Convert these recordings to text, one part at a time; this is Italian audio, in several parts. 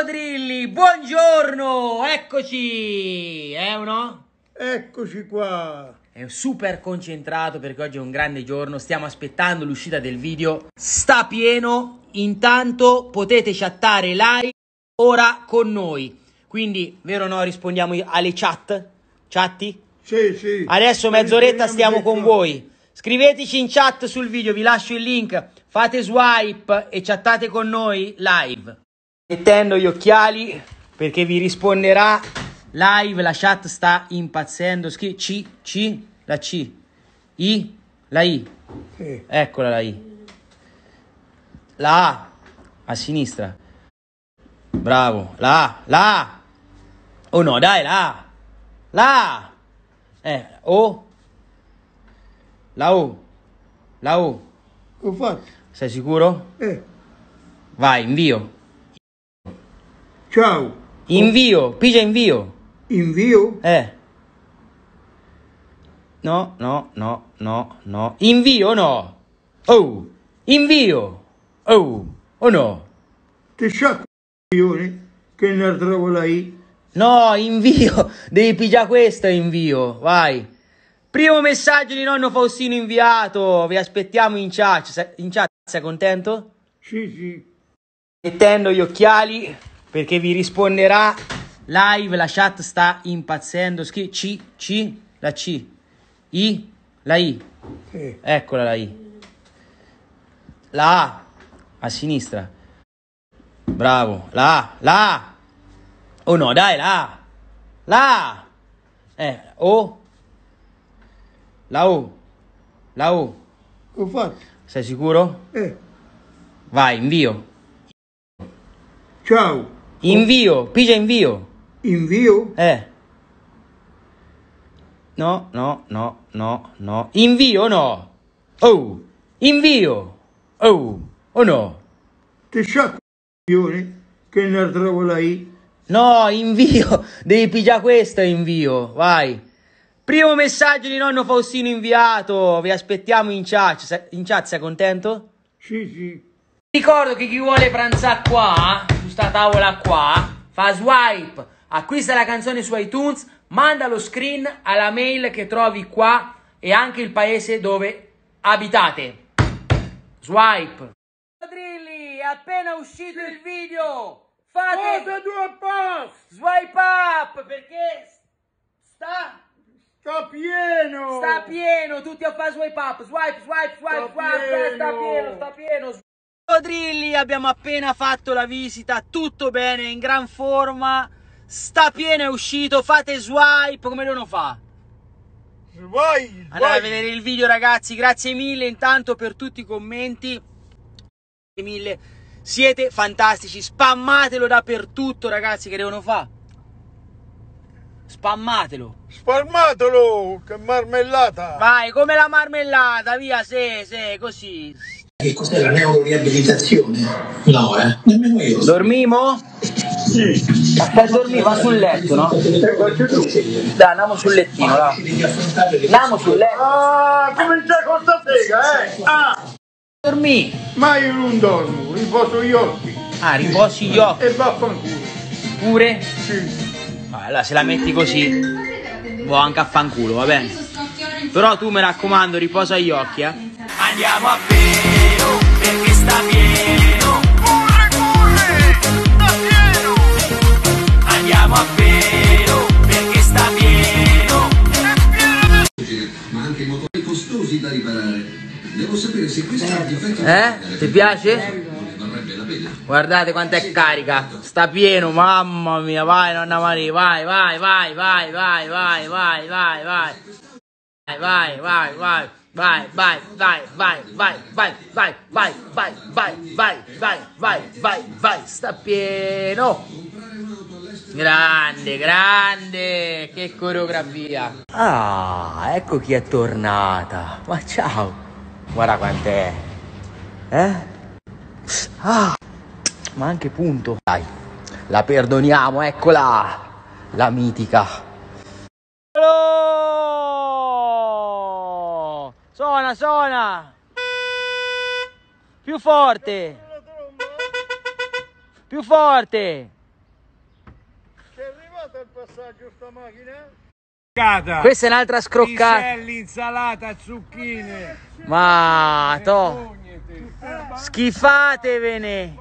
Coccodrilli, buongiorno, eccoci, eh o no? Eccoci qua. È super concentrato perché oggi è un grande giorno, stiamo aspettando l'uscita del video, sta pieno, intanto potete chattare live ora con noi, quindi vero o no rispondiamo alle chat, chatti? Sì, sì. Adesso mezz'oretta stiamo con voi. Scriveteci in chat sul video, vi lascio il link. Fate swipe e chattate con noi live. Mettendo gli occhiali perché vi risponderà live. La chat sta impazzendo. Scri- C, C, la C, I, la I. Sì. Eccola la I. La A a sinistra. Bravo. La A, la A. Oh no, dai, la A. La A. Eh, O. La O. La O. Sei sicuro? Eh, Vai, invio. Ciao. Invio, pigia invio. Invio? Eh. No, no, no, no, no. Invio no. Oh. Invio. Oh. O no. Ti sciacco coglione che ne trovo la I. No, invio. Devi pigiare questo invio. Vai. Primo messaggio di nonno Faustino inviato. Vi aspettiamo in chat. In chat sei contento? Sì, sì. Mettendo gli occhiali perché vi risponderà live. La chat sta impazzendo. Scri- C, C, la C. I, la I. Eccola la I. La A a sinistra. Bravo. La A, la A. Oh no, dai, la A. La A. Eh, O. La O. La O. ho fatto. Sei sicuro? Eh, Vai, invio. ciao. Invio, pigia invio. Invio? Eh. No, no, no, no, no. Invio no. Oh. Invio. Oh. O no. Ti coglione che ne trovo la I. No, invio. Devi pigiare questo invio. Vai. Primo messaggio di nonno Faustino inviato. Vi aspettiamo in chat. In chat sei contento? Sì, sì. Ricordo che chi vuole pranzare qua, sta tavola qua, fa swipe, acquista la canzone su iTunes, manda lo screen alla mail che trovi qua e anche il paese dove abitate. Swipe. Drilli, è appena uscito il video. Fate Cosa due passi? swipe up perché sta Sta pieno. sta pieno, tutti a fare swipe up. Swipe, swipe, swipe, Sta swipe, sta pieno. pieno, sta pieno. Drilli, abbiamo appena fatto la visita, tutto bene, in gran forma, sta pieno, è uscito, fate swipe come non fa. Vai, Andate a vedere il video ragazzi, grazie mille intanto per tutti i commenti, grazie mille, siete fantastici, spammatelo dappertutto ragazzi che devono fare. Spammatelo. Spalmatelo, che marmellata. Vai, come la marmellata, via, se, se, così. Che cos'è la neuroriabilitazione? No, eh, nemmeno io. Dormimo? Sì. Per dormire, va sul letto, no? Dai, andiamo sul lettino, là. Andiamo sul letto. Ah, comincia con sta sega, eh. Ah, Dormi. ma io non dormo, riposo gli occhi. Ah, riposi gli occhi E vaffanculo. pure. Sì. Allora, se la metti così, vuoi anche a fanculo, va bene? Però tu mi raccomando, riposa gli occhi, eh. Andiamo a Vero, Andiamo a Vero, perché sta pieno. ma anche motori costosi da riparare. Devo sapere se questi artefatti Eh? Ti piace? Guardate quanto è carica. Sta pieno, mamma mia. Vai, nonna Maria. Vai, vai, vai, vai, vai, vai, vai, vai, vai. Vai, vai, vai, vai. Vai, vai, vai, vai, vai, vai, vai, vai, vai, vai, vai, vai, vai, vai, vai, sta pieno. Grande, grande, che coreografia. Ah, ecco chi è tornata. Ma ciao. Guarda quant'è. Eh? Ah, ma anche punto. Dai, la perdoniamo, eccola. La mitica. Oh! Suona, suona. Più forte. Più forte. Passaggio sta macchina? Questa è un'altra scroccata. Piselli, insalata, zucchine. Ma to, Vergognati. schifatevene.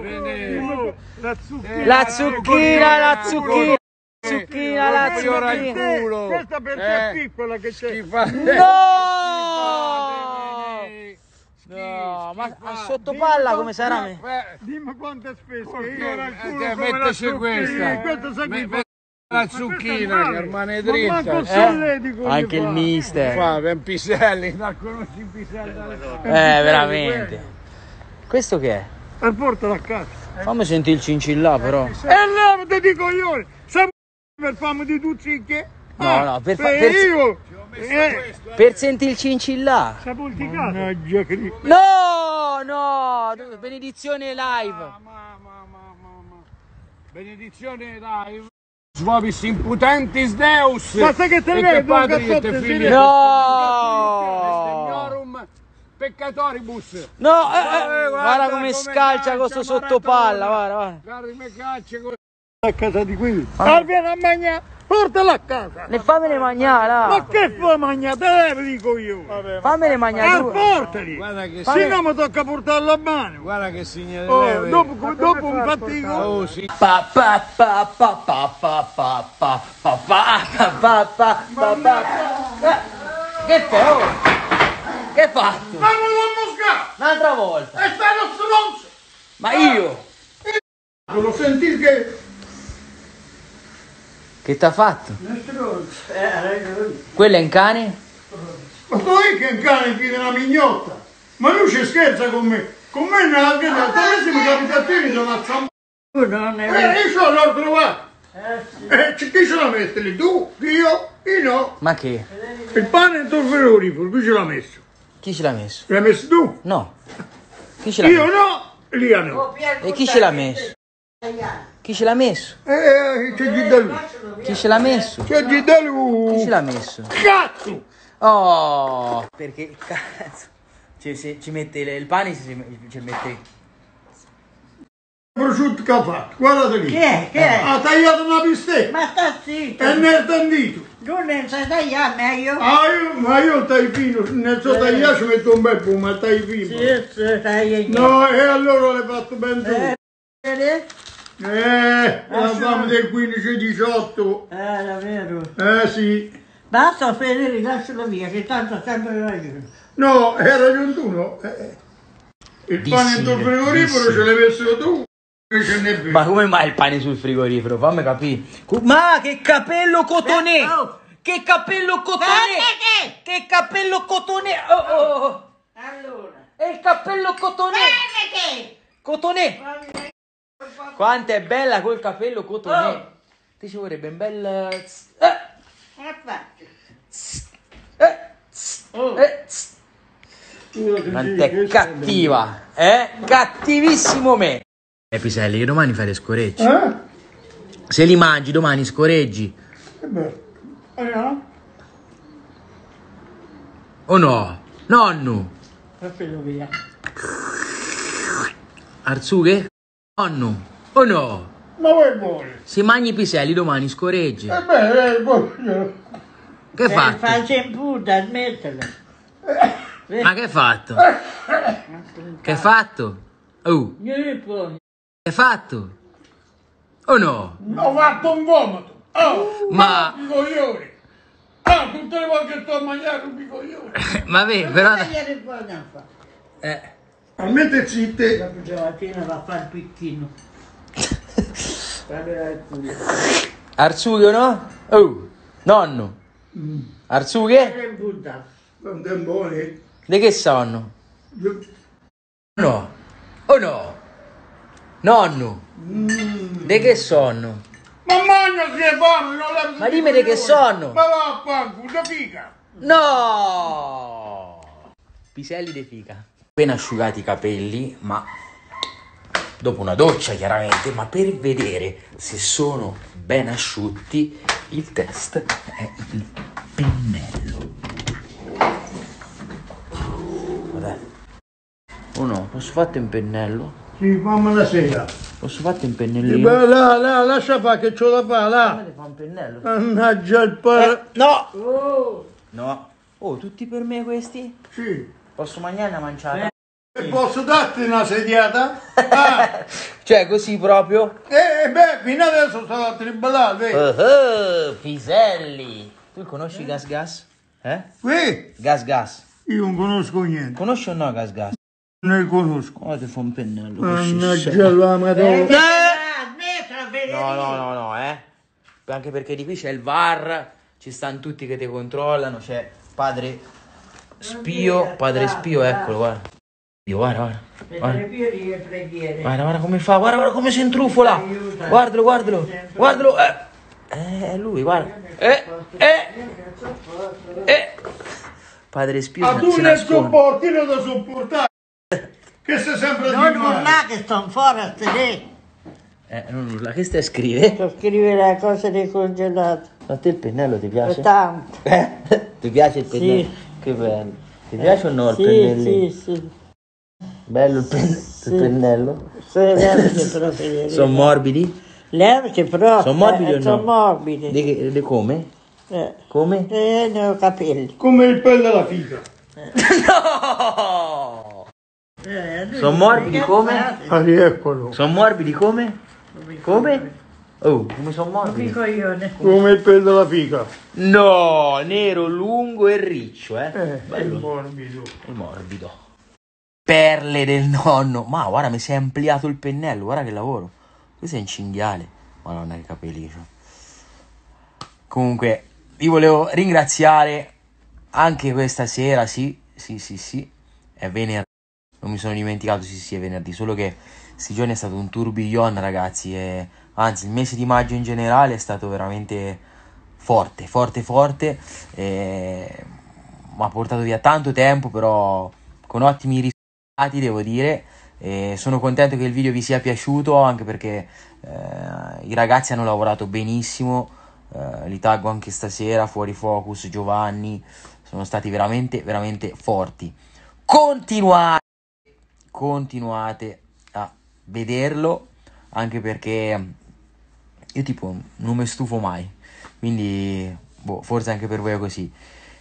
Bene. La zucchina. La zucchina, la zucchina. Zucchina, la zucchina. Questa perché Eh. è piccola che c'è. No! No, ma a sottopalla come sarà? Beh, dimmi quanto è spesso. Eh, metteci questa. Eh, questo sai che la zucchina che rimane dritta eh? anche il mister. Fa ben piselli da conosci piselli. Eh, eh, eh veramente. questo che è? per portare a casa. Fammi sentire il cincillà però. E allora ti dico io se per farmi di tu cicche. No, no, per fa- Eh, per- io, eh, Per sentire il cincillà. sapulticato. Mannaggia Cristo. No, no, benedizione live. Ma, ma, ma. Benedizione live. Suavis imputentis Deus. Ma sai che te e vedo, un te cazzotto, figli. sì. No. Peccatoribus. No, eh, eh, Eh, guarda come scalcia con sto sottopalla, guarda, guarda. Guarda me caccia. A casa di qui. Ah, vieni a mangiare, portala a casa. Ne fammene mangiare, Ma là. che fa mangiare? Te lo dico io. Fammene mangiare Ah, due. portali. Guarda che Se no mi tocca portarlo a mano. Guarda che signore Oh, dopo, dopo un fatico. Oh, sì. Pa pa pa pa pa pa pa pa pa pa pa pa pa pa. Che fai? oh? Che fatto? Ma non l'ho buscato! Un'altra volta. È stato stronzo! Ma io? Lo senti che... Che t'ha fatto? Eh, Quello è un cane? Ma tu è che un cane tiene una mignotta? Ma lui ci scherza con me. Con me nella vita, altrimenti mi capita a te mi sono azzammato. Non è Eh, io l'ho trovato. Eh, c- chi ce la mette lì? Tu? Io? Io no. Ma che? Il pane dentro il frigorifero, chi ce l'ha messo? Chi ce l'ha messo? L'hai messo tu? No. Chi ce l'ha Io messo? no, Lia no. E chi ce l'ha messo? Chi ce l'ha messo? Eh, c'è giù da lui. Chi ce l'ha messo? C'è giù da Chi ce l'ha messo? Cazzo! Oh! Perché cazzo? Cioè, se ci mette il, pane ci, ci mette. Prosciutto che ha fatto, guardate lì. Che è? Che è? Ha tagliato una bistecca Ma sta zitto! e ne ha tendito. Tu ne sai tagliare meglio? Ah, io, ma io taglio fino, nel suo tagliare ci metto un bel po', ma taglio fino. Sì, sì, tagliare. No, e allora l'hai fatto ben tu. Eh? Eh, la fame del 15-18. Eh, davvero. Eh sì. Basta, Federico, lascialo via, che tanto ha sempre ragione. No, hai ragione tu, no? Eh, Il pane Dissine, dentro il frigorifero dissine. ce l'hai messo tu. Ma come mai il pane sul frigorifero? Fammi capire. Ma che capello cotonè! Eh, oh. Che capello cotonè! Fermati! Che capello cotonè! Oh, oh, oh. Allora, È il cappello cotonè! fermati! Cotonè! Quanto è bella col capello cotonè! Oh. Ti ci vorrebbe un bel. eh, eh, Infatti. eh, Oh. eh, Quanto è cattiva! Eh? Cattivissimo me! Eh, Piselli, che domani fai le scoreggi. Eh? Se li mangi domani scoreggi. Eh beh. Eh no? O no? Nonno! Lascialo via. Arzughe? Nonno! O no? Ma vuoi buone? Se mangi i piselli domani scoreggi. Eh beh, eh, poi... Che fatto? Fai in puta, smettila. Ma che hai fatto? Che hai fatto? Oh, che hai fatto? O no? Ho fatto un vomito. Oh, Ma, i coglioni. Ah, tutte le volte che sto a mangiare un coglioni. ma vedi, però... Non fa. Eh, Almeno zitte. Dopo gelatina va a fare il picchino. Arzughe o no? Oh, nonno. Arzughe? In puta. Quanto è buone. Di che sonno? No. O no? Nonno. Di che sonno? Ma mangia è fame, non la Ma dimmi di che sonno. Ma va a fanculo, figa. No! Piselli de fica. Appena asciugati i capelli, ma dopo una doccia chiaramente, ma per vedere se sono ben asciutti, il test è il pennello. Vabbè. Oh no, posso fatto in pennello? Sì, fammi la sera. Posso farti un pennellino? beh, là, là, lascia fare che ce la fa, là. Fa un pennello. Mannaggia il par... no! Oh, No. Oh, tutti per me questi? Sì. Posso mangiare una manciata? E posso darti una sediata? Ah, Cioè, così proprio? eh, beh, fino adesso stavo a triballare, vedi? Oh, oh, Piselli. Tu conosci Gas Gas? Eh? Qui Gas Gas. io non conosco niente, Conosci o no Gas Gas? non conosco. Oh, ti fa un pennello. così, Mannaggia la madonna. eh, Federico. No, no, no, no, eh. Anche perché di qui c'è il VAR, ci stanno tutti che ti controllano, c'è padre spio, padre spio, eccolo, guarda. Dio, guarda, guarda. Guarda, guarda, guarda come fa, guarda, guarda come si intrufola. Guardalo, guardalo, guardalo. Eh, eh, è lui, guarda. Eh, eh, eh. Padre spio Ma tu ne sopporti, io da sopportare. Che sei sempre Non di male. urlare che sto fuori a sedere. Eh, non urla, che stai a scrivere? Sto scrivere le cose dei congelati. A te il pennello ti piace? Tanto. Eh? Ti piace il pennello? Sì. Che bello. Ti piace o no il Sì, pennellino? sì, sì. Bello il, pen- il pennello? Sono levici però. Sono morbidi? Levici però. Sono morbidi eh, o no? Sono morbidi. Di, che- di come? Eh. Come? E ne ho capelli. Come il pelle della figa. No! Sono morbidi come? Ah, eccolo. Sono morbidi come? Come? Oh, come sono morbidi? Dico io. ne- Come il pelle della figa. No, nero, lungo e riccio, eh? Eh, è Bello. morbido. E morbido. Perle del nonno. Ma guarda, mi si è ampliato il pennello, guarda che lavoro. Questo è un cinghiale. Madonna che capelli c'ho. Comunque, vi volevo ringraziare anche questa sera, sì, sì, sì, sì, è venerdì. Non mi sono dimenticato, sì, sì, è venerdì, solo che questi giorni è stato un tourbillon, ragazzi, e anzi, il mese di maggio in generale è stato veramente forte, forte, forte, e mi ha portato via tanto tempo, però con ottimi risultati, devo dire. E sono contento che il video vi sia piaciuto, anche perché eh, i ragazzi hanno lavorato benissimo. eh, li taggo anche stasera, fuori focus, Giovanni, sono stati veramente, veramente forti. Continuate, continuate a vederlo, anche perché io tipo non mi stufo mai, quindi boh, forse anche per voi è così.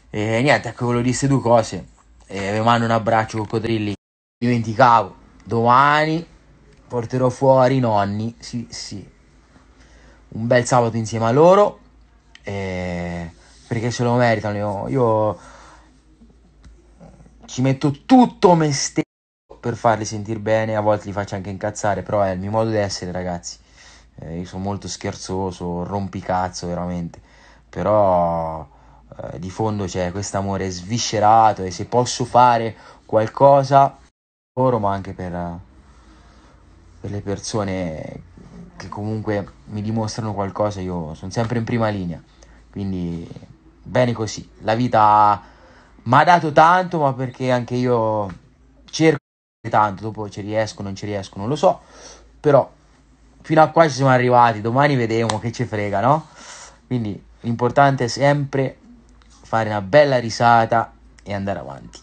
E niente, ecco, volevo dire due cose. E vi mando un abbraccio coccodrilli. Dimenticavo, domani porterò fuori i nonni, sì, sì. Un bel sabato insieme a loro, eh, perché se lo meritano. Io, io ci metto tutto me stesso per farli sentire bene, a volte li faccio anche incazzare, però è il mio modo di essere, ragazzi. Eh, io sono molto scherzoso, rompicazzo veramente, però eh, di fondo c'è questo amore sviscerato e se posso fare qualcosa per loro, ma anche per, eh, per le persone che comunque mi dimostrano qualcosa, io sono sempre in prima linea. Quindi bene così. La vita mi ha dato tanto, ma perché anche io cerco tanto, dopo ci riesco, non ci riesco, non lo so, però fino a qua ci siamo arrivati, domani vedremo che ci frega, no? Quindi l'importante è sempre fare una bella risata e andare avanti.